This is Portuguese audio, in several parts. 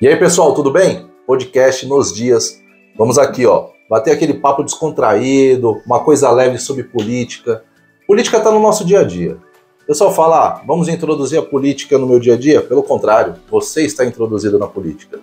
E aí, pessoal, tudo bem? Podcast nos dias. Vamos aqui, ó, bater aquele papo descontraído, uma coisa leve sobre política. Política está no nosso dia a dia. O pessoal fala, ah, vamos introduzir a política no meu dia a dia? Pelo contrário, você está introduzido na política.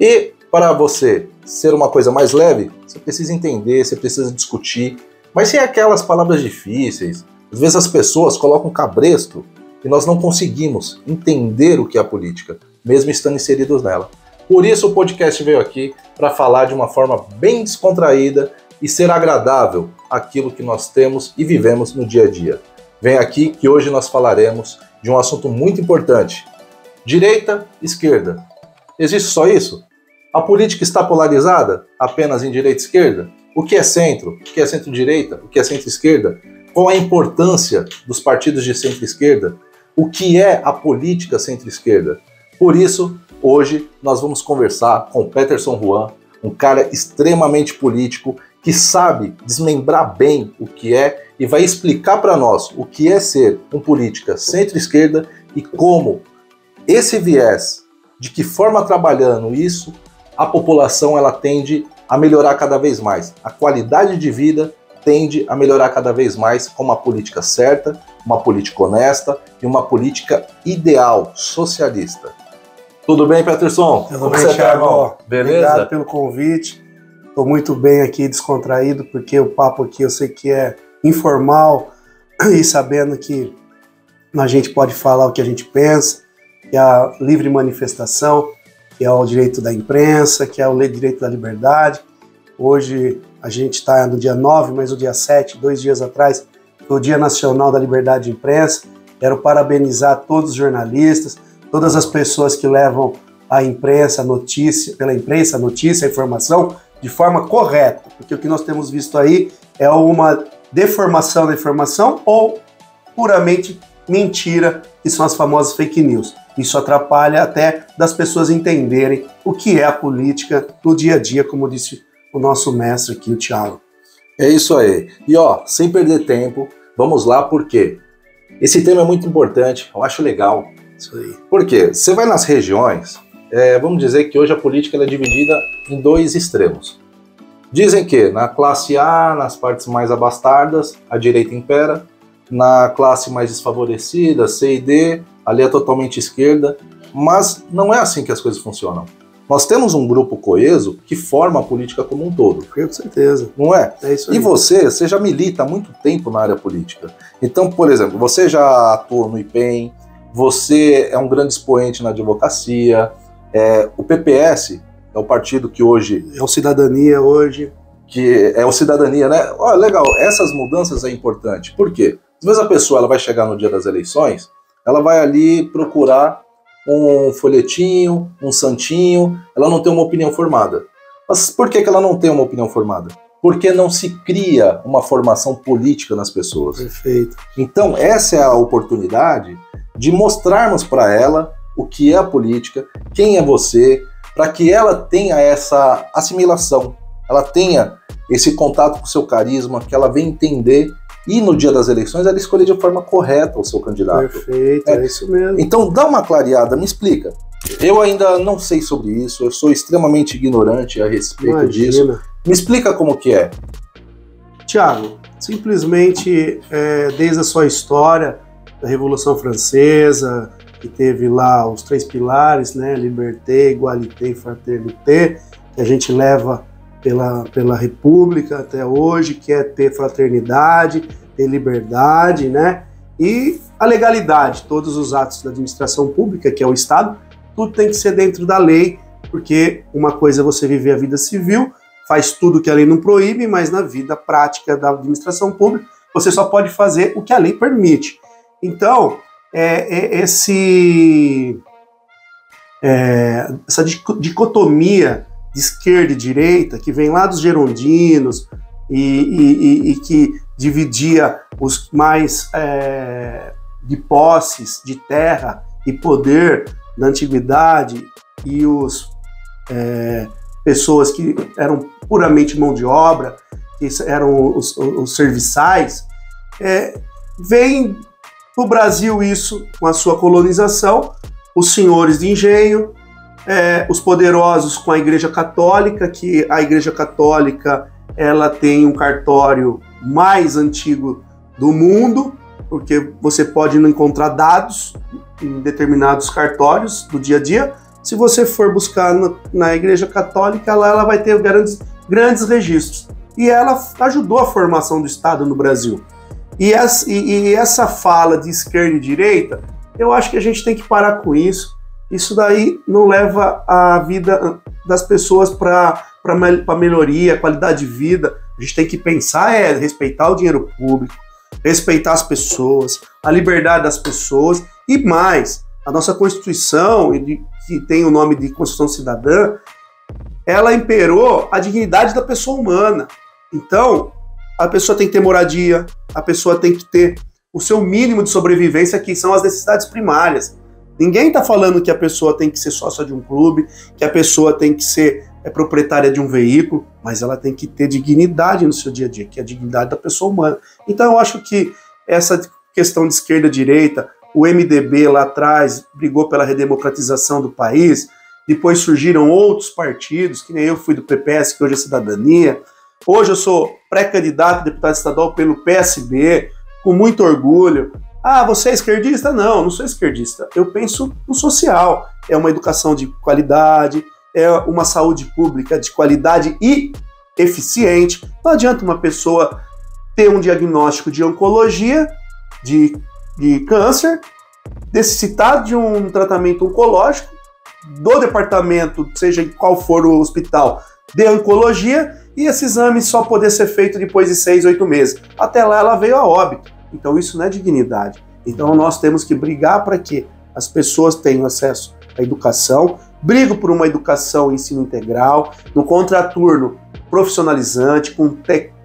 E para você ser uma coisa mais leve, você precisa entender, você precisa discutir, mas sem aquelas palavras difíceis. Às vezes as pessoas colocam cabresto e nós não conseguimos entender o que é a política mesmo estando inseridos nela. Por isso o podcast veio aqui para falar de uma forma bem descontraída e ser agradável aquilo que nós temos e vivemos no dia a dia. Vem aqui que hoje nós falaremos de um assunto muito importante: direita, esquerda. Existe só isso? A política está polarizada apenas em direita e esquerda? O que é centro? O que é centro-direita? O que é centro-esquerda? Qual a importância dos partidos de centro-esquerda? O que é a política centro-esquerda? Por isso, hoje nós vamos conversar com Peterson Juan, um cara extremamente político que sabe desmembrar bem o que é e vai explicar para nós o que é ser um política centro-esquerda e como esse viés, de que forma trabalhando isso, a população ela tende a melhorar cada vez mais. A qualidade de vida tende a melhorar cada vez mais com uma política certa, uma política honesta e uma política ideal, socialista. Tudo bem, Peterson? Tudo Como bem, você Thiago? Tá, Beleza? Obrigado pelo convite. Estou muito bem aqui, descontraído, porque o papo aqui eu sei que é informal e sabendo que a gente pode falar o que a gente pensa, que é a livre manifestação, que é o direito da imprensa, que é o direito da liberdade. Hoje a gente está no dia 9, mas o dia 7, dois dias atrás, foi o Dia Nacional da Liberdade de Imprensa. Quero parabenizar todos os jornalistas, todas as pessoas que levam a imprensa, notícia, pela imprensa, notícia, informação de forma correta, porque o que nós temos visto aí é uma deformação da informação ou puramente mentira, que são as famosas fake news. Isso atrapalha até das pessoas entenderem o que é a política no dia a dia, como disse o nosso mestre aqui, o Thiago. É isso aí. E ó, sem perder tempo, vamos lá porque esse tema é muito importante, eu acho legal isso aí. Por quê? Você vai nas regiões, é, vamos dizer que hoje a política é dividida em dois extremos. Dizem que na classe A, nas partes mais abastadas, a direita impera, na classe mais desfavorecida, C e D, ali é totalmente esquerda, mas não é assim que as coisas funcionam. Nós temos um grupo coeso que forma a política como um todo. Com certeza. Não é? É isso aí. E você, você já milita há muito tempo na área política. Então, por exemplo, você já atuou no IPEM, você é um grande expoente na advocacia. É, o PPS é o partido que hoje. É o Cidadania hoje. Que é o Cidadania, né? Olha, legal, essas mudanças é importante. Por quê? Às vezes a pessoa ela vai chegar no dia das eleições, ela vai ali procurar um folhetinho, um santinho, ela não tem uma opinião formada. Mas por que, que ela não tem uma opinião formada? Porque não se cria uma formação política nas pessoas. Perfeito. Então, essa é a oportunidade de mostrarmos para ela o que é a política, quem é você, para que ela tenha essa assimilação, ela tenha esse contato com o seu carisma, que ela venha entender e no dia das eleições ela escolher de forma correta o seu candidato. Perfeito, é, é isso mesmo. Então dá uma clareada, me explica. Eu ainda não sei sobre isso, eu sou extremamente ignorante a respeito Imagina. disso. Me explica como que é. Tiago, simplesmente é, desde a sua história, da Revolução Francesa, que teve lá os três pilares, né, liberté, igualité e fraternité, que a gente leva pela, pela República até hoje, que é ter fraternidade, ter liberdade, né, e a legalidade, todos os atos da administração pública, que é o Estado, tudo tem que ser dentro da lei, porque uma coisa é você viver a vida civil, faz tudo que a lei não proíbe, mas na vida prática da administração pública, você só pode fazer o que a lei permite. Então, é, é esse, é, essa dicotomia de esquerda e direita, que vem lá dos gerondinos e, e, e que dividia os mais é, de posses, de terra e poder da antiguidade e os é, pessoas que eram puramente mão de obra, que eram os, os serviçais, é, vem o Brasil, isso, com a sua colonização, os senhores de engenho, é, os poderosos com a Igreja Católica, que a Igreja Católica ela tem um cartório mais antigo do mundo, porque você pode não encontrar dados em determinados cartórios do dia a dia. Se você for buscar no, na Igreja Católica, lá ela vai ter grandes, grandes registros. E ela ajudou a formação do Estado no Brasil. E essa, e, e essa fala de esquerda e direita, eu acho que a gente tem que parar com isso. Isso daí não leva a vida das pessoas para melhoria, qualidade de vida. A gente tem que pensar é respeitar o dinheiro público, respeitar as pessoas, a liberdade das pessoas e mais, a nossa Constituição, que tem o nome de Constituição Cidadã, ela imperou a dignidade da pessoa humana. Então, a pessoa tem que ter moradia, a pessoa tem que ter o seu mínimo de sobrevivência, que são as necessidades primárias. Ninguém está falando que a pessoa tem que ser sócia de um clube, que a pessoa tem que ser é, proprietária de um veículo, mas ela tem que ter dignidade no seu dia a dia, que é a dignidade da pessoa humana. Então eu acho que essa questão de esquerda-direita, o MDB lá atrás brigou pela redemocratização do país, depois surgiram outros partidos, que nem eu fui do PPS, que hoje é Cidadania. Hoje eu sou pré-candidato a deputado estadual pelo PSB, com muito orgulho. Ah, você é esquerdista? Não, não sou esquerdista. Eu penso no social. É uma educação de qualidade, é uma saúde pública de qualidade e eficiente. Não adianta uma pessoa ter um diagnóstico de oncologia, de, de câncer, necessitar de um tratamento oncológico do departamento, seja qual for o hospital, de oncologia, e esse exame só poder ser feito depois de seis, oito meses. Até lá ela veio a óbito. Então isso não é dignidade. Então nós temos que brigar para que as pessoas tenham acesso à educação, brigo por uma educação ensino integral, no contraturno profissionalizante, com,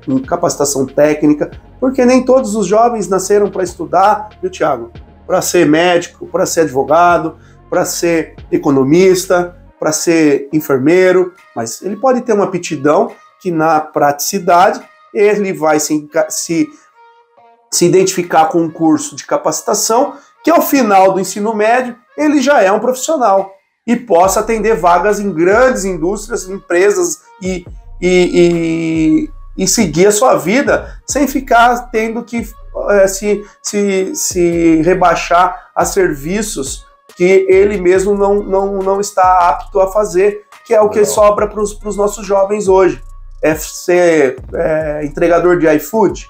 com capacitação técnica, porque nem todos os jovens nasceram para estudar, viu, Tiago? Para ser médico, para ser advogado, para ser economista, para ser enfermeiro, mas ele pode ter uma aptidão que na praticidade ele vai se, se se identificar com um curso de capacitação, que ao final do ensino médio ele já é um profissional e possa atender vagas em grandes indústrias, empresas e, e, e, e seguir a sua vida sem ficar tendo que é, se, se, se rebaixar a serviços que ele mesmo não, não, não está apto a fazer, que é o que sobra para os nossos jovens hoje. É ser é, entregador de iFood,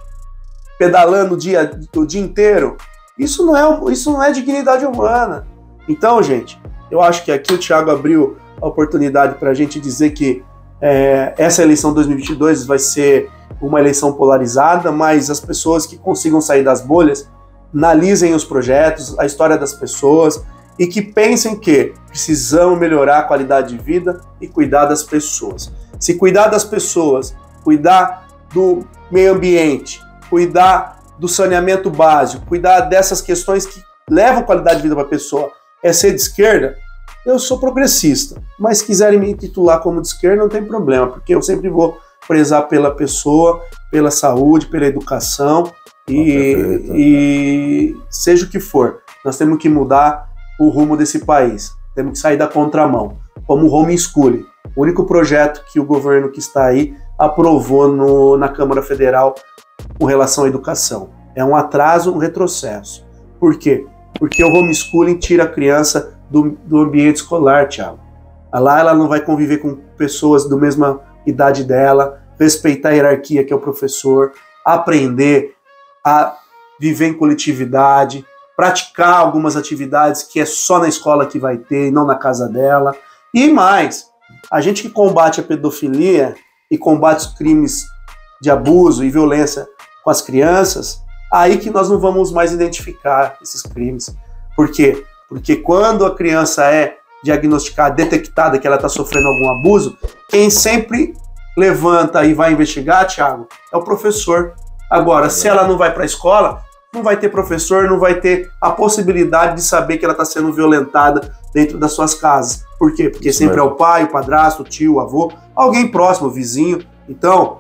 pedalando o dia, o dia inteiro. Isso não, é, isso não é dignidade humana. Então, gente, eu acho que aqui o Thiago abriu a oportunidade para a gente dizer que é, essa eleição 2022 vai ser uma eleição polarizada, mas as pessoas que consigam sair das bolhas analisem os projetos, a história das pessoas e que pensem que precisamos melhorar a qualidade de vida e cuidar das pessoas. Se cuidar das pessoas, cuidar do meio ambiente, cuidar do saneamento básico, cuidar dessas questões que levam qualidade de vida para a pessoa, é ser de esquerda, eu sou progressista. Mas se quiserem me titular como de esquerda, não tem problema, porque eu sempre vou prezar pela pessoa, pela saúde, pela educação e, e seja o que for. Nós temos que mudar o rumo desse país. Temos que sair da contramão, como o homeschooling. O único projeto que o governo que está aí aprovou no, na Câmara Federal com relação à educação. É um atraso, um retrocesso. Por quê? Porque o homeschooling tira a criança do, do ambiente escolar, Thiago. Lá ela não vai conviver com pessoas da mesma idade dela, respeitar a hierarquia que é o professor, aprender a viver em coletividade, praticar algumas atividades que é só na escola que vai ter e não na casa dela. E mais, a gente que combate a pedofilia e combate os crimes de abuso e violência com as crianças, aí que nós não vamos mais identificar esses crimes. Por quê? Porque quando a criança é diagnosticada, detectada que ela está sofrendo algum abuso, quem sempre levanta e vai investigar, Thiago, é o professor. Agora, se ela não vai para a escola, não vai ter professor, não vai ter a possibilidade de saber que ela está sendo violentada dentro das suas casas. Por quê? Porque Isso sempre mesmo. é o pai, o padrasto, o tio, o avô, alguém próximo, o vizinho. Então,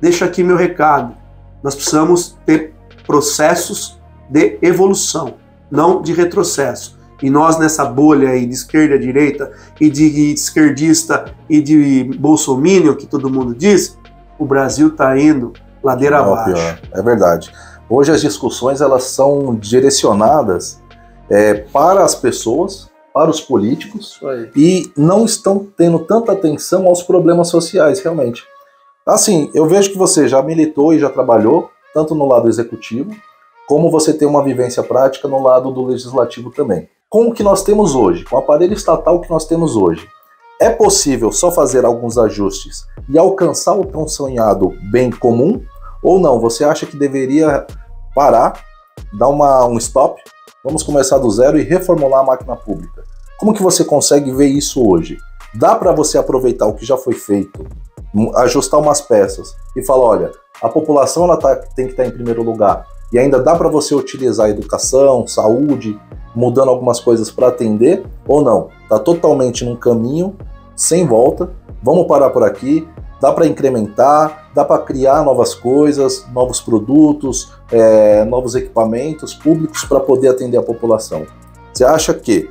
deixa aqui meu recado. Nós precisamos ter processos de evolução, não de retrocesso. e nós nessa bolha aí de esquerda, direita e de esquerdista e de bolsomínio, que todo mundo diz, o Brasil está indo ladeira Não, abaixo. Pior. É verdade. Hoje as discussões elas são direcionadas é, para as pessoas, para os políticos e não estão tendo tanta atenção aos problemas sociais realmente. Assim, eu vejo que você já militou e já trabalhou tanto no lado executivo como você tem uma vivência prática no lado do legislativo também. Com o que nós temos hoje, com o aparelho estatal que nós temos hoje, é possível só fazer alguns ajustes e alcançar o tão sonhado bem comum? Ou não? Você acha que deveria parar, dar uma, um stop, vamos começar do zero e reformular a máquina pública? Como que você consegue ver isso hoje? Dá para você aproveitar o que já foi feito, ajustar umas peças e falar, olha, a população ela tá, tem que estar tá em primeiro lugar e ainda dá para você utilizar educação, saúde, mudando algumas coisas para atender ou não? Está totalmente num caminho sem volta. Vamos parar por aqui. Dá para incrementar, dá para criar novas coisas, novos produtos, é, novos equipamentos públicos para poder atender a população. Você acha que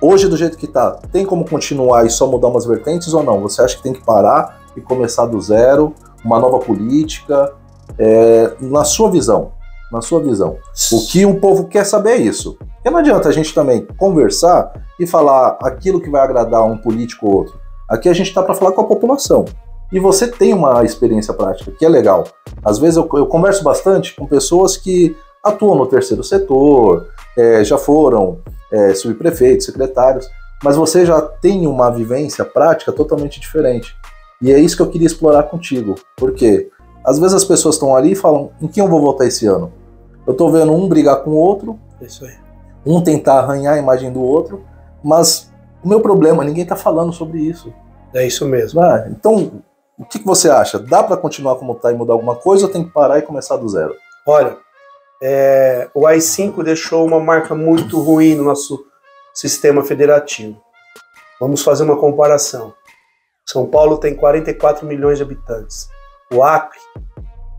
hoje do jeito que está, tem como continuar e só mudar umas vertentes ou não? Você acha que tem que parar e começar do zero, uma nova política? É, na sua visão, na sua visão. O que um povo quer saber é isso. E não adianta a gente também conversar e falar aquilo que vai agradar um político ou outro. Aqui a gente está para falar com a população. E você tem uma experiência prática, que é legal. Às vezes eu, eu converso bastante com pessoas que atuam no terceiro setor, é, já foram é, subprefeitos, secretários, mas você já tem uma vivência prática totalmente diferente. E é isso que eu queria explorar contigo. Porque às vezes as pessoas estão ali e falam: em quem eu vou votar esse ano? Eu tô vendo um brigar com o outro, Isso aí. um tentar arranhar a imagem do outro, mas o meu problema, ninguém tá falando sobre isso. É isso mesmo. Ah, então, o que, que você acha? Dá para continuar como tá e mudar alguma coisa ou tem que parar e começar do zero? Olha, é, o AI-5 deixou uma marca muito ruim no nosso sistema federativo. Vamos fazer uma comparação. São Paulo tem 44 milhões de habitantes. O Acre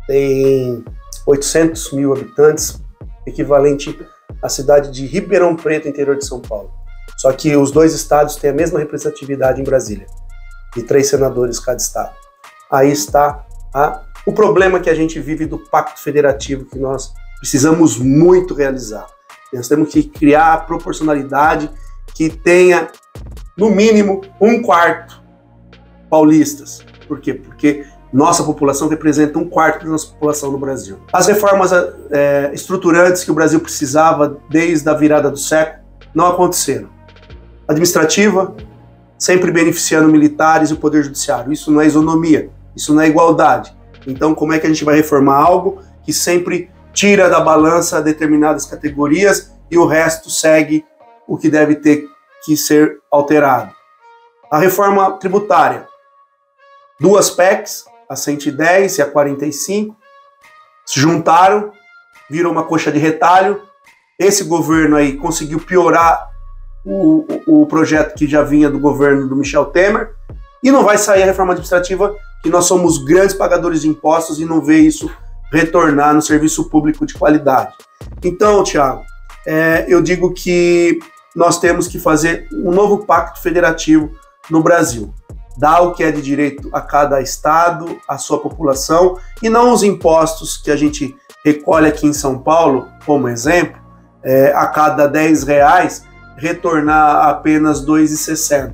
tem 800 mil habitantes, equivalente à cidade de Ribeirão Preto, interior de São Paulo. Só que os dois estados têm a mesma representatividade em Brasília, de três senadores cada estado. Aí está a, o problema que a gente vive do pacto federativo que nós precisamos muito realizar. Nós temos que criar a proporcionalidade que tenha, no mínimo, um quarto paulistas. Por quê? Porque nossa população representa um quarto da nossa população no Brasil. As reformas é, estruturantes que o Brasil precisava desde a virada do século não aconteceram. Administrativa, sempre beneficiando militares e o poder judiciário. Isso não é isonomia, isso não é igualdade. Então, como é que a gente vai reformar algo que sempre tira da balança determinadas categorias e o resto segue o que deve ter que ser alterado? A reforma tributária. Duas PECs, a 110 e a 45, se juntaram, viram uma coxa de retalho. Esse governo aí conseguiu piorar o, o projeto que já vinha do governo do Michel Temer e não vai sair a reforma administrativa que nós somos grandes pagadores de impostos e não vê isso retornar no serviço público de qualidade. Então, Tiago, é, eu digo que nós temos que fazer um novo pacto federativo no Brasil dar o que é de direito a cada estado, a sua população, e não os impostos que a gente recolhe aqui em São Paulo, como exemplo, é, a cada 10 reais, retornar apenas 2,60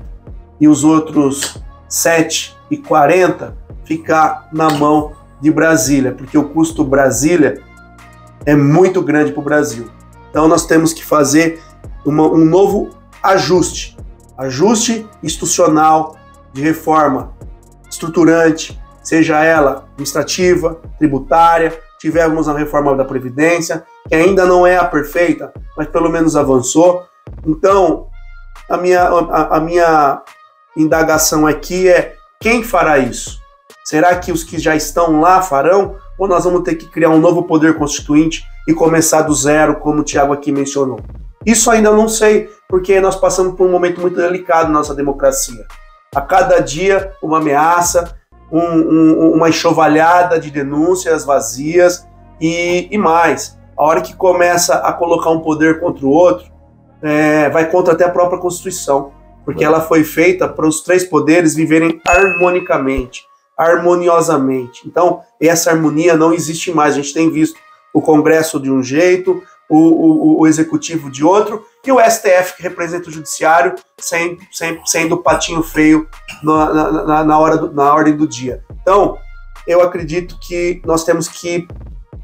e os outros 7,40 ficar na mão de Brasília, porque o custo Brasília é muito grande para o Brasil. Então nós temos que fazer uma, um novo ajuste, ajuste institucional, de reforma estruturante, seja ela administrativa, tributária, tivemos a reforma da Previdência, que ainda não é a perfeita, mas pelo menos avançou. Então, a minha, a, a minha indagação aqui é: quem fará isso? Será que os que já estão lá farão? Ou nós vamos ter que criar um novo poder constituinte e começar do zero, como o Tiago aqui mencionou? Isso ainda não sei, porque nós passamos por um momento muito delicado na nossa democracia a cada dia uma ameaça, um, um, uma enxovalhada de denúncias vazias e, e mais. A hora que começa a colocar um poder contra o outro, é, vai contra até a própria Constituição, porque ela foi feita para os três poderes viverem harmonicamente, harmoniosamente. Então, essa harmonia não existe mais. A gente tem visto o Congresso de um jeito, o, o, o Executivo de outro, e o STF, que representa o Judiciário, sem, sem, sendo patinho feio na, na, na, hora do, na ordem do dia. Então, eu acredito que nós temos que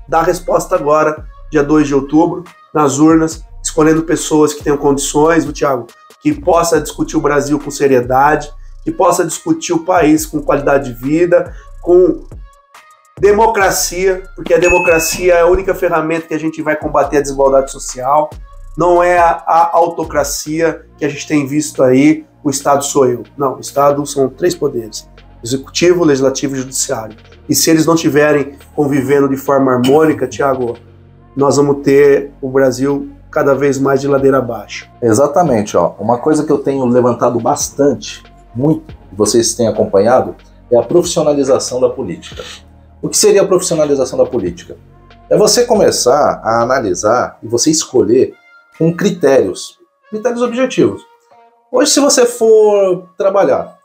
dar resposta agora, dia 2 de outubro, nas urnas, escolhendo pessoas que tenham condições, o Tiago, que possa discutir o Brasil com seriedade, que possa discutir o país com qualidade de vida, com democracia, porque a democracia é a única ferramenta que a gente vai combater a desigualdade social. Não é a, a autocracia que a gente tem visto aí, o Estado sou eu. Não, o Estado são três poderes: executivo, legislativo e judiciário. E se eles não estiverem convivendo de forma harmônica, Tiago, nós vamos ter o Brasil cada vez mais de ladeira abaixo. Exatamente, ó. Uma coisa que eu tenho levantado bastante, muito, vocês têm acompanhado, é a profissionalização da política. O que seria a profissionalização da política? É você começar a analisar e você escolher com critérios, critérios objetivos. Hoje, se você for trabalhar,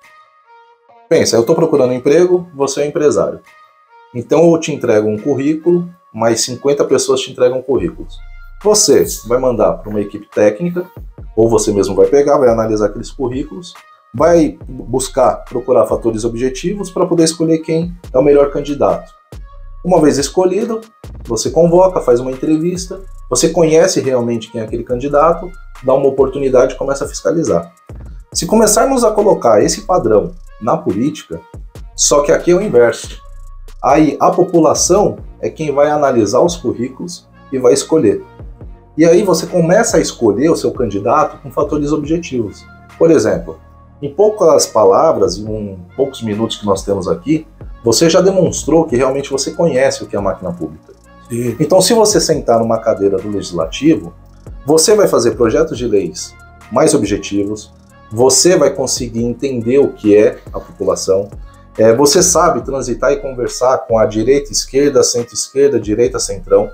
pensa, eu estou procurando emprego, você é empresário. Então eu te entrego um currículo, mais 50 pessoas te entregam currículos. Você vai mandar para uma equipe técnica, ou você mesmo vai pegar, vai analisar aqueles currículos, vai buscar procurar fatores objetivos para poder escolher quem é o melhor candidato. Uma vez escolhido, você convoca, faz uma entrevista, você conhece realmente quem é aquele candidato, dá uma oportunidade e começa a fiscalizar. Se começarmos a colocar esse padrão na política, só que aqui é o inverso. Aí a população é quem vai analisar os currículos e vai escolher. E aí você começa a escolher o seu candidato com fatores objetivos. Por exemplo, em poucas palavras, em um, poucos minutos que nós temos aqui, você já demonstrou que realmente você conhece o que é a máquina pública. Sim. Então, se você sentar numa cadeira do legislativo, você vai fazer projetos de leis mais objetivos, você vai conseguir entender o que é a população, é, você sabe transitar e conversar com a direita, esquerda, centro-esquerda, direita, centrão.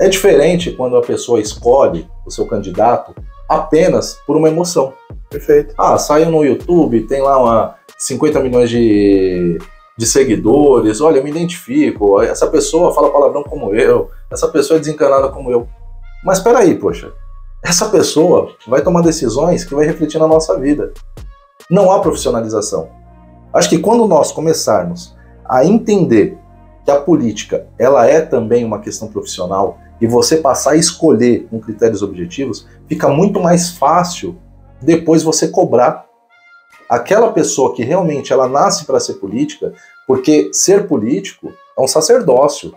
É diferente quando a pessoa escolhe o seu candidato apenas por uma emoção. Perfeito. Ah, saiu no YouTube, tem lá uma 50 milhões de, de seguidores, olha, eu me identifico, essa pessoa fala palavrão como eu, essa pessoa é desencanada como eu. Mas espera aí, poxa, essa pessoa vai tomar decisões que vai refletir na nossa vida. Não há profissionalização. Acho que quando nós começarmos a entender que a política ela é também uma questão profissional e você passar a escolher com critérios objetivos, fica muito mais fácil depois você cobrar aquela pessoa que realmente ela nasce para ser política, porque ser político é um sacerdócio.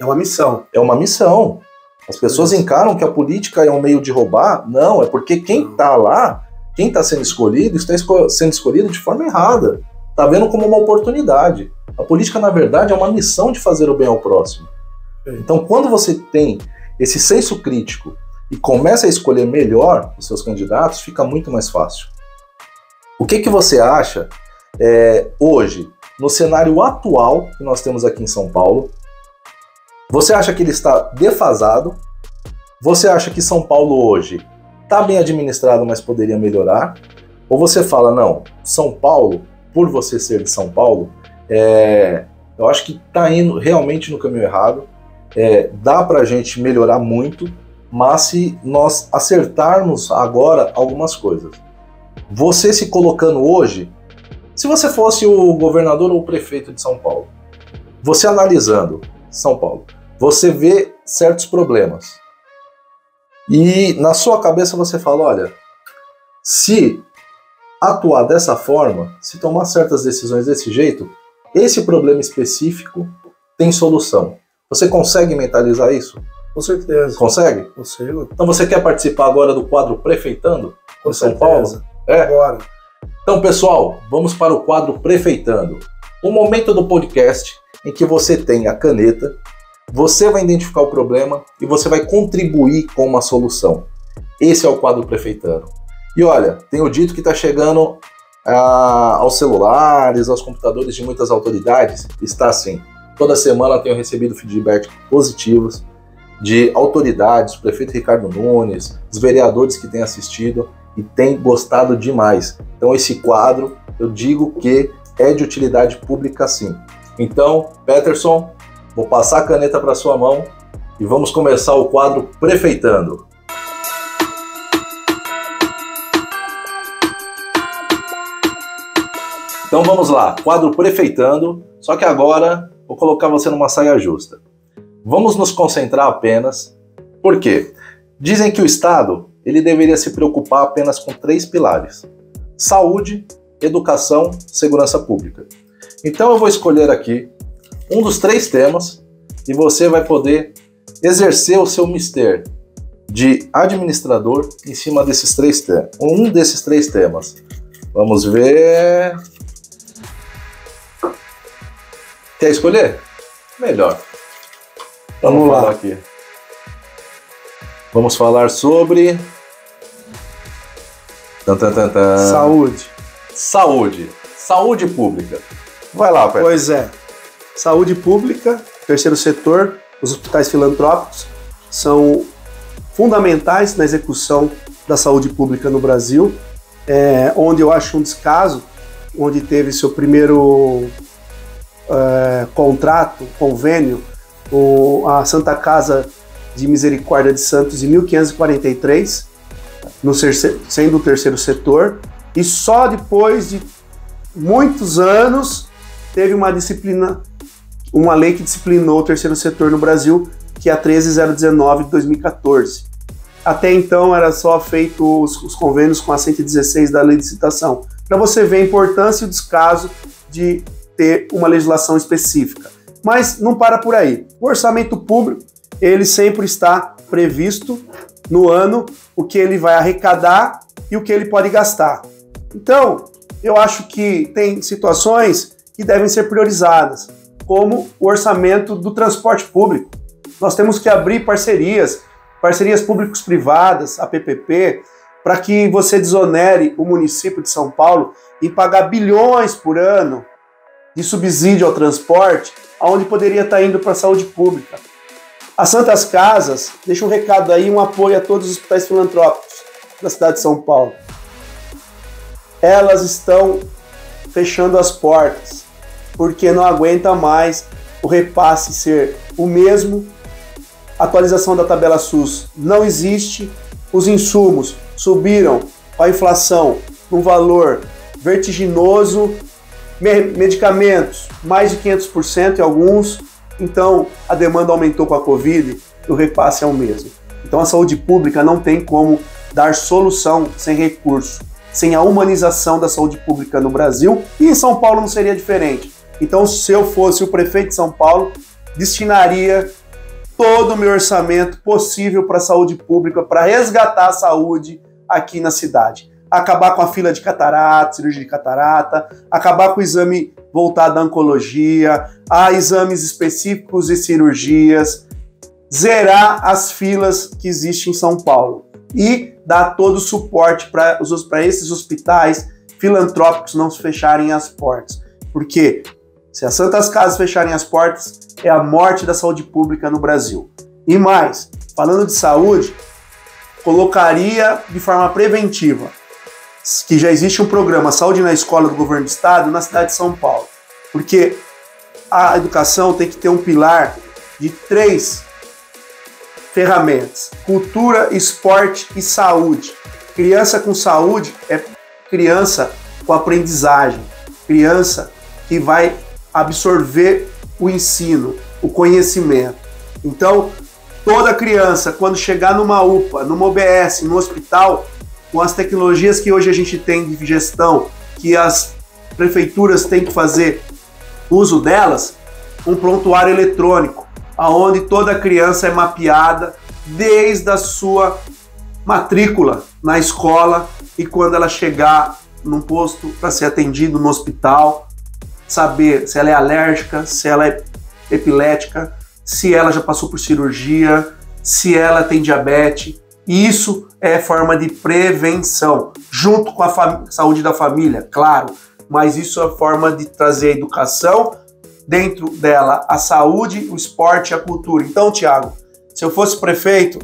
É uma missão. É uma missão. As pessoas Isso. encaram que a política é um meio de roubar. Não, é porque quem está lá, quem está sendo escolhido, está sendo escolhido de forma errada. Está vendo como uma oportunidade. A política, na verdade, é uma missão de fazer o bem ao próximo. Então, quando você tem esse senso crítico e começa a escolher melhor os seus candidatos, fica muito mais fácil. O que, que você acha é, hoje, no cenário atual que nós temos aqui em São Paulo? Você acha que ele está defasado? Você acha que São Paulo hoje está bem administrado, mas poderia melhorar? Ou você fala, não, São Paulo, por você ser de São Paulo, é, eu acho que está indo realmente no caminho errado é, dá para a gente melhorar muito, mas se nós acertarmos agora algumas coisas. Você se colocando hoje, se você fosse o governador ou o prefeito de São Paulo, você analisando São Paulo, você vê certos problemas. E na sua cabeça você fala: olha, se atuar dessa forma, se tomar certas decisões desse jeito, esse problema específico tem solução. Você consegue mentalizar isso? Com certeza. Consegue? Consigo. Então você quer participar agora do quadro Prefeitando? Com São certeza. Paulo? É? Agora. Então, pessoal, vamos para o quadro Prefeitando. O momento do podcast em que você tem a caneta, você vai identificar o problema e você vai contribuir com uma solução. Esse é o quadro Prefeitando. E olha, tenho dito que está chegando ah, aos celulares, aos computadores de muitas autoridades. Está assim. Toda semana tenho recebido feedback positivos. de autoridades, o prefeito Ricardo Nunes, os vereadores que têm assistido e têm gostado demais. Então esse quadro, eu digo que é de utilidade pública sim. Então, Peterson, vou passar a caneta para sua mão e vamos começar o quadro Prefeitando. Então vamos lá, quadro Prefeitando, só que agora vou colocar você numa saia justa. Vamos nos concentrar apenas, por quê? Dizem que o Estado ele deveria se preocupar apenas com três pilares: saúde, educação, segurança pública. Então eu vou escolher aqui um dos três temas e você vai poder exercer o seu mistério de administrador em cima desses três temas. Um desses três temas. Vamos ver. Quer escolher? Melhor. Vamos, Vamos lá. aqui. Vamos falar sobre. Tan, tan, tan, tan. Saúde. Saúde. Saúde pública. Vai lá, Pedro. Pois é. Saúde pública, terceiro setor, os hospitais filantrópicos são fundamentais na execução da saúde pública no Brasil, é, onde eu acho um descaso, onde teve seu primeiro é, contrato, convênio, o, a Santa Casa de Misericórdia de Santos em 1543, no sendo o terceiro setor, e só depois de muitos anos teve uma disciplina uma lei que disciplinou o terceiro setor no Brasil, que é a 13019 de 2014. Até então era só feito os, os convênios com a 116 da lei de citação. Para você ver a importância e o descaso de ter uma legislação específica. Mas não para por aí. O orçamento público, ele sempre está previsto no ano o que ele vai arrecadar e o que ele pode gastar. Então, eu acho que tem situações que devem ser priorizadas como o orçamento do transporte público. Nós temos que abrir parcerias, parcerias públicos privadas, a PPP, para que você desonere o município de São Paulo em pagar bilhões por ano de subsídio ao transporte, aonde poderia estar indo para a saúde pública. As Santas Casas, deixa um recado aí, um apoio a todos os hospitais filantrópicos da cidade de São Paulo. Elas estão fechando as portas porque não aguenta mais o repasse ser o mesmo, a atualização da tabela SUS não existe, os insumos subiram com a inflação num valor vertiginoso, medicamentos mais de 500% em alguns, então a demanda aumentou com a Covid o repasse é o mesmo. Então a saúde pública não tem como dar solução sem recurso, sem a humanização da saúde pública no Brasil e em São Paulo não seria diferente. Então, se eu fosse o prefeito de São Paulo, destinaria todo o meu orçamento possível para a saúde pública, para resgatar a saúde aqui na cidade. Acabar com a fila de catarata, cirurgia de catarata, acabar com o exame voltado à oncologia, a exames específicos e cirurgias, zerar as filas que existem em São Paulo e dar todo o suporte para esses hospitais filantrópicos não fecharem as portas. Porque se as Santas Casas fecharem as portas, é a morte da saúde pública no Brasil. E mais, falando de saúde, colocaria de forma preventiva que já existe um programa Saúde na Escola do Governo do Estado na cidade de São Paulo. Porque a educação tem que ter um pilar de três ferramentas: cultura, esporte e saúde. Criança com saúde é criança com aprendizagem, criança que vai absorver o ensino, o conhecimento. Então, toda criança, quando chegar numa UPA, numa OBS, no hospital, com as tecnologias que hoje a gente tem de gestão, que as prefeituras têm que fazer uso delas, um prontuário eletrônico, aonde toda criança é mapeada desde a sua matrícula na escola e quando ela chegar num posto para ser atendido no hospital, saber se ela é alérgica, se ela é epilética, se ela já passou por cirurgia, se ela tem diabetes. Isso é forma de prevenção, junto com a saúde da família, claro, mas isso é forma de trazer a educação, dentro dela a saúde, o esporte e a cultura. Então, Tiago, Se eu fosse prefeito,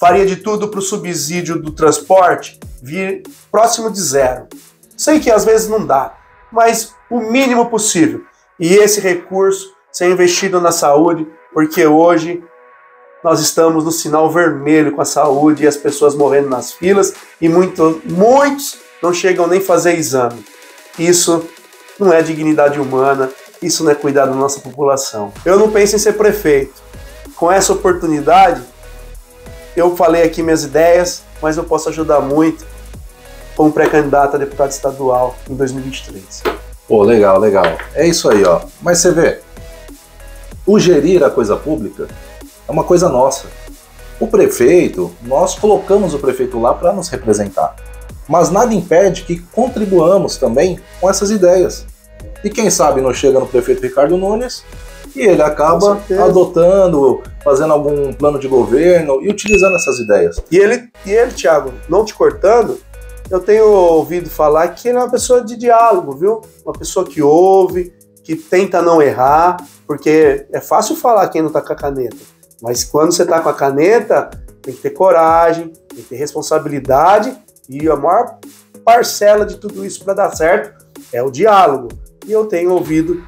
faria de tudo para o subsídio do transporte vir próximo de zero. Sei que às vezes não dá, mas o mínimo possível. E esse recurso ser investido na saúde, porque hoje nós estamos no sinal vermelho com a saúde e as pessoas morrendo nas filas e muito, muitos não chegam nem fazer exame. Isso não é dignidade humana, isso não é cuidar da nossa população. Eu não penso em ser prefeito. Com essa oportunidade, eu falei aqui minhas ideias, mas eu posso ajudar muito como pré-candidato a deputado estadual em 2023. Pô, legal, legal. É isso aí, ó. Mas você vê, o gerir a coisa pública é uma coisa nossa. O prefeito, nós colocamos o prefeito lá para nos representar. Mas nada impede que contribuamos também com essas ideias. E quem sabe não chega no prefeito Ricardo Nunes e ele acaba adotando, fazendo algum plano de governo e utilizando essas ideias. E ele, e ele, Thiago, não te cortando, eu tenho ouvido falar que ele é uma pessoa de diálogo, viu? Uma pessoa que ouve, que tenta não errar, porque é fácil falar quem não tá com a caneta. Mas quando você tá com a caneta, tem que ter coragem, tem que ter responsabilidade e a maior parcela de tudo isso para dar certo é o diálogo. E eu tenho ouvido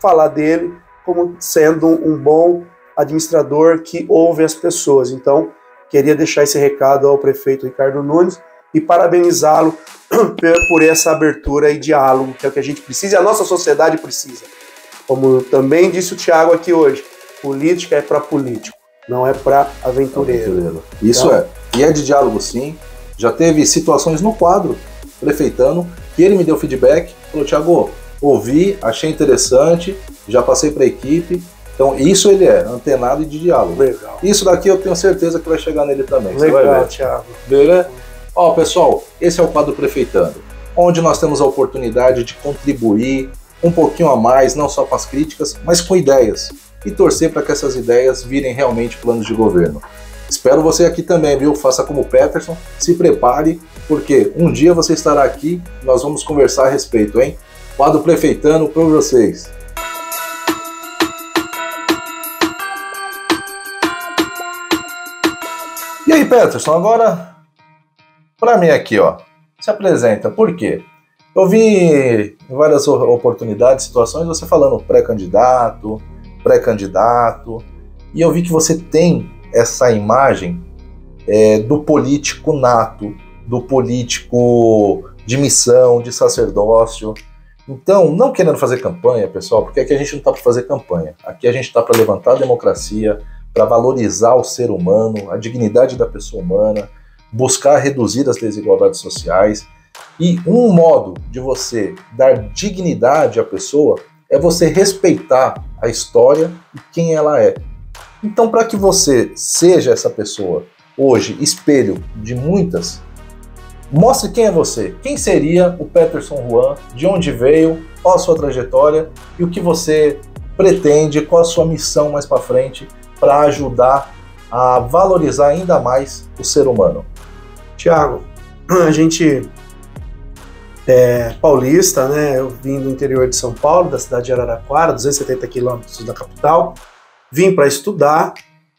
falar dele como sendo um bom administrador que ouve as pessoas. Então, queria deixar esse recado ao prefeito Ricardo Nunes e parabenizá-lo por essa abertura e diálogo, que é o que a gente precisa e a nossa sociedade precisa. Como também disse o Tiago aqui hoje, política é para político, não é para aventureiro. aventureiro. Isso então, é. E é de diálogo sim. Já teve situações no quadro, prefeitando, que ele me deu feedback, falou, Tiago, ouvi, achei interessante, já passei para a equipe. Então, isso ele é, antenado e de diálogo. Legal. Isso daqui eu tenho certeza que vai chegar nele também. Legal, Thiago. Beleza? Ó, pessoal, esse é o quadro Prefeitando, onde nós temos a oportunidade de contribuir um pouquinho a mais, não só com as críticas, mas com ideias. E torcer para que essas ideias virem realmente planos de governo. Espero você aqui também, viu? Faça como o Peterson, se prepare, porque um dia você estará aqui, nós vamos conversar a respeito, hein? Quadro Prefeitando para vocês. E aí, Peterson, agora para mim aqui, ó, se apresenta. Por quê? Eu vi em várias oportunidades, situações, você falando pré-candidato, pré-candidato, e eu vi que você tem essa imagem é, do político nato, do político de missão, de sacerdócio. Então, não querendo fazer campanha, pessoal, porque aqui a gente não está para fazer campanha. Aqui a gente está para levantar a democracia, para valorizar o ser humano, a dignidade da pessoa humana, buscar reduzir as desigualdades sociais. E um modo de você dar dignidade à pessoa é você respeitar a história e quem ela é. Então, para que você seja essa pessoa hoje, espelho de muitas, mostre quem é você. Quem seria o Peterson Juan? De onde veio? Qual a sua trajetória? E o que você pretende? Qual a sua missão mais para frente para ajudar a valorizar ainda mais o ser humano? Tiago, a gente é paulista, né? Eu vim do interior de São Paulo, da cidade de Araraquara, 270 quilômetros da capital. Vim para estudar,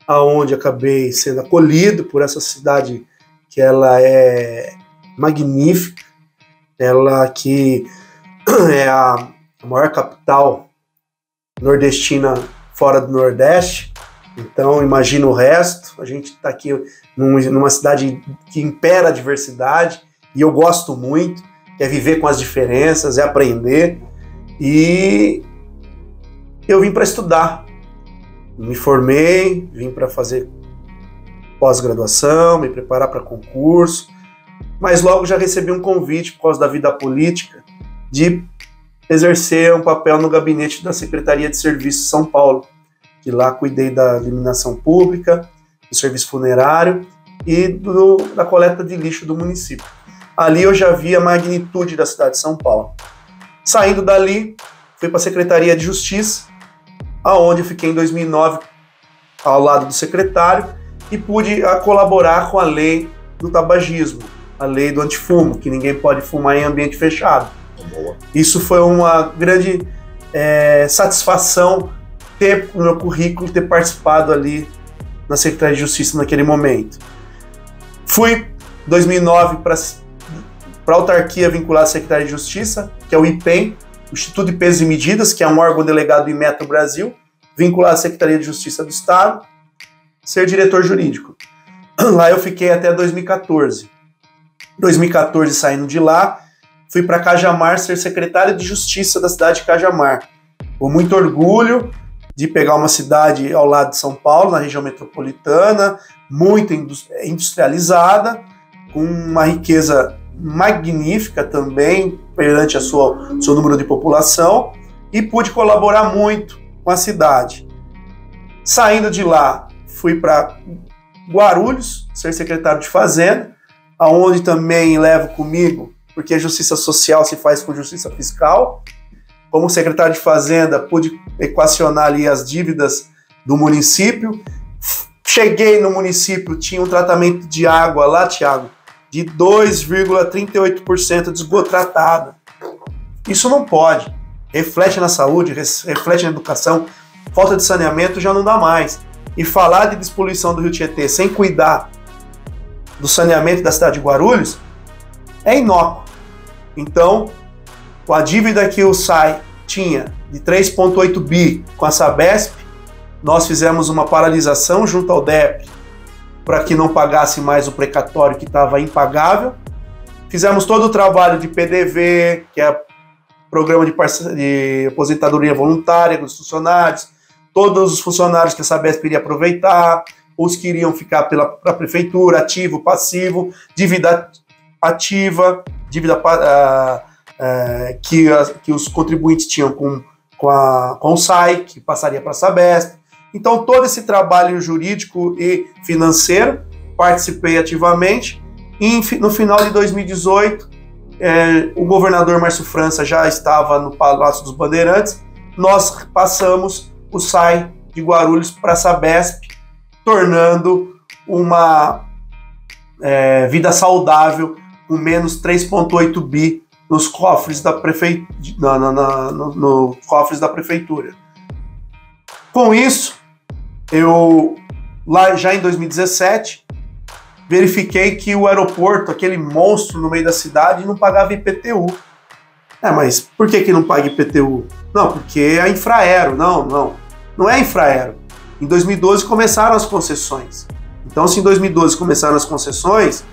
aonde acabei sendo acolhido por essa cidade que ela é magnífica, ela que é a maior capital nordestina fora do Nordeste, então, imagina o resto. A gente está aqui numa cidade que impera a diversidade e eu gosto muito. É viver com as diferenças, é aprender. E eu vim para estudar. Me formei, vim para fazer pós-graduação, me preparar para concurso, mas logo já recebi um convite por causa da vida política de exercer um papel no gabinete da Secretaria de Serviço São Paulo que lá cuidei da iluminação pública, do serviço funerário e do, da coleta de lixo do município. Ali eu já vi a magnitude da cidade de São Paulo. Saindo dali, fui para a Secretaria de Justiça, aonde eu fiquei em 2009 ao lado do secretário e pude ah, colaborar com a lei do tabagismo, a lei do antifumo, que ninguém pode fumar em ambiente fechado. Boa. Isso foi uma grande é, satisfação ter no meu currículo, ter participado ali na Secretaria de Justiça naquele momento. Fui 2009 para a autarquia vinculada à Secretaria de Justiça, que é o IPEM, o Instituto de Pesos e Medidas, que é um órgão delegado do Metro Brasil, vinculado à Secretaria de Justiça do Estado, ser diretor jurídico. Lá eu fiquei até 2014. 2014, saindo de lá, fui para Cajamar ser secretário de Justiça da cidade de Cajamar. Com muito orgulho de pegar uma cidade ao lado de São Paulo, na região metropolitana, muito industrializada, com uma riqueza magnífica também perante a sua seu número de população e pude colaborar muito com a cidade. Saindo de lá, fui para Guarulhos, ser secretário de Fazenda, aonde também levo comigo, porque a justiça social se faz com justiça fiscal. Como secretário de Fazenda, pude equacionar ali as dívidas do município. Cheguei no município, tinha um tratamento de água lá, Tiago, de 2,38% de esgoto tratado. Isso não pode. Reflete na saúde, reflete na educação. Falta de saneamento já não dá mais. E falar de despoluição do Rio Tietê sem cuidar do saneamento da cidade de Guarulhos é inócuo. Então, com a dívida que o SAI tinha de 3,8 bi com a Sabesp, nós fizemos uma paralisação junto ao DEP para que não pagasse mais o precatório que estava impagável. Fizemos todo o trabalho de PDV, que é programa de, de aposentadoria voluntária dos funcionários, todos os funcionários que a Sabesp iria aproveitar, os que iriam ficar pela prefeitura, ativo, passivo, dívida ativa, dívida uh, uh, que, que os contribuintes tinham com, com, a, com o SAI, que passaria para a Sabesp. Então, todo esse trabalho jurídico e financeiro, participei ativamente. E no final de 2018, é, o governador Márcio França já estava no Palácio dos Bandeirantes. Nós passamos o SAI de Guarulhos para a Sabesp, tornando uma é, vida saudável com menos 3,8 bi nos cofres da prefeitura, no, no cofres da prefeitura. Com isso, eu lá já em 2017 verifiquei que o aeroporto, aquele monstro no meio da cidade, não pagava IPTU. É, mas por que, que não paga IPTU? Não, porque é Infraero. Não, não. Não é Infraero. Em 2012 começaram as concessões. Então, se em 2012 começaram as concessões,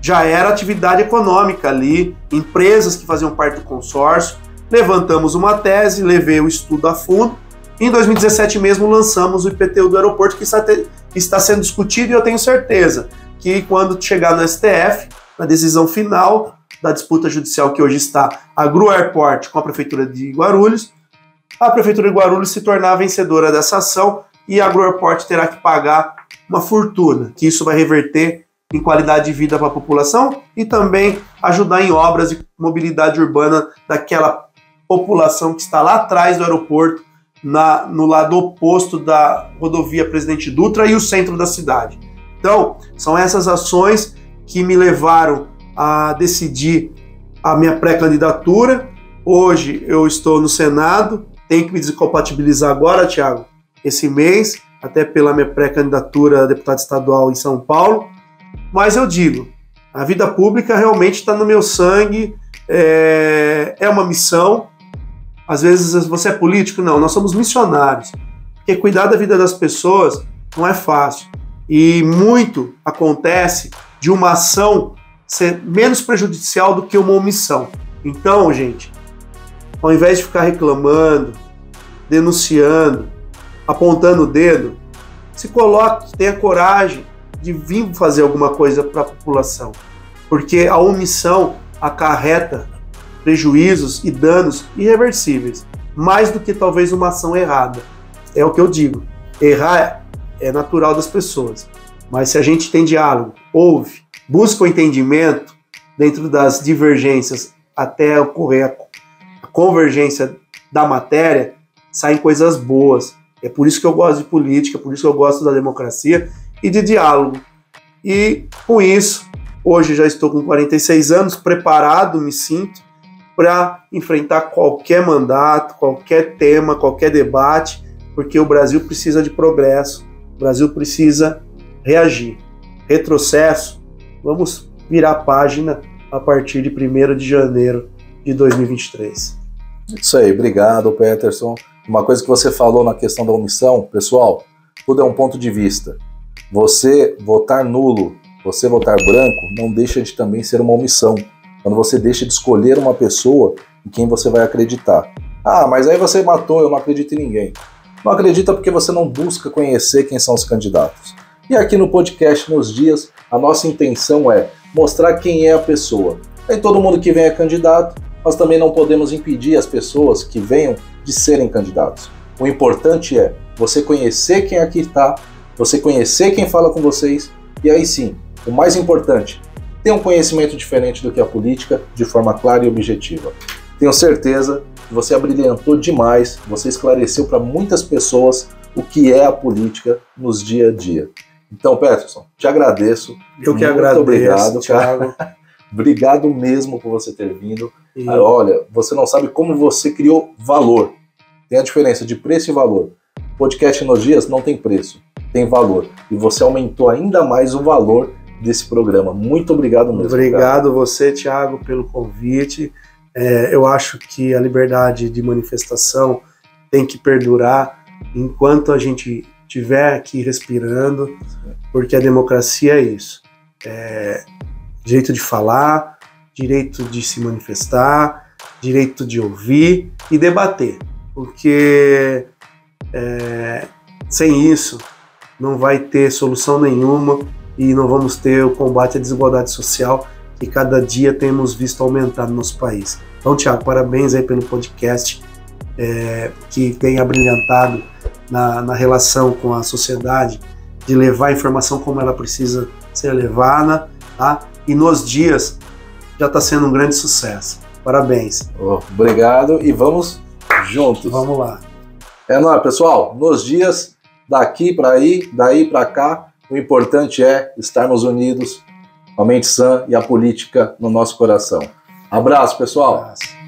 já era atividade econômica ali, empresas que faziam parte do consórcio. Levantamos uma tese, levei o estudo a fundo. Em 2017 mesmo lançamos o IPTU do aeroporto que está, sendo discutido e eu tenho certeza que quando chegar no STF, na decisão final da disputa judicial que hoje está a Gru Airport com a Prefeitura de Guarulhos, a Prefeitura de Guarulhos se tornar vencedora dessa ação e a Gru Airport terá que pagar uma fortuna, que isso vai reverter em qualidade de vida para a população e também ajudar em obras de mobilidade urbana daquela população que está lá atrás do aeroporto, na, no lado oposto da rodovia Presidente Dutra e o centro da cidade. Então, são essas ações que me levaram a decidir a minha pré-candidatura. Hoje eu estou no Senado, tenho que me descompatibilizar agora, Tiago, esse mês, até pela minha pré-candidatura a deputado estadual em São Paulo. Mas eu digo, a vida pública realmente está no meu sangue, é, é uma missão. Às vezes você é político, não, nós somos missionários. Porque cuidar da vida das pessoas não é fácil. E muito acontece de uma ação ser menos prejudicial do que uma omissão. Então, gente, ao invés de ficar reclamando, denunciando, apontando o dedo, se coloque, tenha coragem de vir fazer alguma coisa para a população. Porque a omissão acarreta prejuízos e danos irreversíveis, mais do que talvez uma ação errada. É o que eu digo. Errar é natural das pessoas. Mas se a gente tem diálogo, ouve, busca o entendimento dentro das divergências até ocorrer a convergência da matéria, saem coisas boas. É por isso que eu gosto de política, é por isso que eu gosto da democracia e de diálogo. E com isso, hoje já estou com 46 anos, preparado, me sinto para enfrentar qualquer mandato, qualquer tema, qualquer debate, porque o Brasil precisa de progresso Brasil precisa reagir. Retrocesso, vamos virar página a partir de 1 de janeiro de 2023. Isso aí, obrigado, Peterson. Uma coisa que você falou na questão da omissão, pessoal, tudo é um ponto de vista. Você votar nulo, você votar branco, não deixa de também ser uma omissão. Quando você deixa de escolher uma pessoa em quem você vai acreditar. Ah, mas aí você matou, eu não acredito em ninguém. Não acredita porque você não busca conhecer quem são os candidatos. E aqui no podcast Nos Dias, a nossa intenção é mostrar quem é a pessoa. Nem todo mundo que vem é candidato, mas também não podemos impedir as pessoas que venham de serem candidatos. O importante é você conhecer quem aqui está, você conhecer quem fala com vocês, e aí sim, o mais importante, ter um conhecimento diferente do que a política, de forma clara e objetiva. Tenho certeza que você abrilhantou demais, você esclareceu para muitas pessoas o que é a política nos dia a dia. Então, Peterson, te agradeço. Eu que Muito agradeço, obrigado, Thiago. obrigado mesmo por você ter vindo. E... Olha, você não sabe como você criou valor. Tem a diferença de preço e valor. Podcast nos dias não tem preço, tem valor. E você aumentou ainda mais o valor desse programa. Muito obrigado mesmo. Obrigado cara. você, Thiago, pelo convite. É, eu acho que a liberdade de manifestação tem que perdurar enquanto a gente estiver aqui respirando, porque a democracia é isso. É direito de falar, direito de se manifestar, direito de ouvir e debater, porque é, sem isso não vai ter solução nenhuma e não vamos ter o combate à desigualdade social que cada dia temos visto aumentar no nosso país. Então, Tiago, parabéns aí pelo podcast é, que tem abrilhantado na, na relação com a sociedade, de levar a informação como ela precisa ser levada, tá? E nos dias já está sendo um grande sucesso. Parabéns. Oh, obrigado e vamos juntos. Vamos lá. É nóis, pessoal. Nos dias daqui para aí, daí para cá, o importante é estarmos unidos, a mente sã e a política no nosso coração. Abraço, pessoal. Abraço.